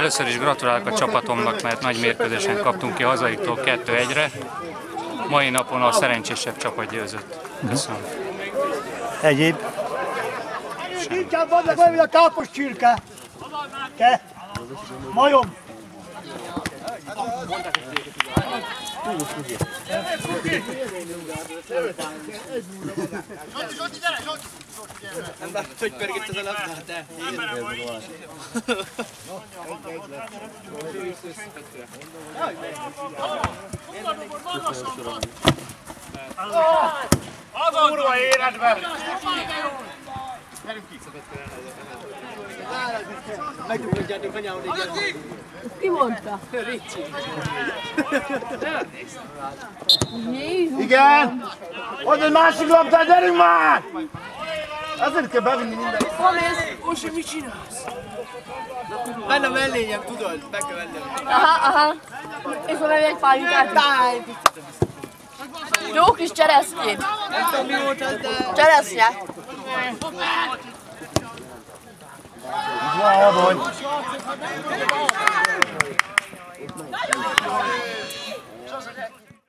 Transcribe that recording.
Először is gratulálok a csapatomnak, mert nagy mérkőzésen kaptunk ki hazaiktól 2-1-re. Mai napon a szerencsésebb csapat győzött. Köszönöm. Egyéb? Inkább vannak olyan, mint a kápos csirke. Te? Majom. Nem látod, hogy pörgött az a labda? De. Kurva életben! Megdughatjátok anyámon egy Ki mondta? Jézus! Igen! Ott egy másik labda, gyerünk már! Ezért kell bevinni minden. Osi, mit csinálsz? Benne a mellényem, tudod? Be kell vennem. Aha, aha. És van egy pálinkát. Táj! Jó kis cseresznyét. Nem tudom mi volt az, de... Cseresznye. Van, hogy.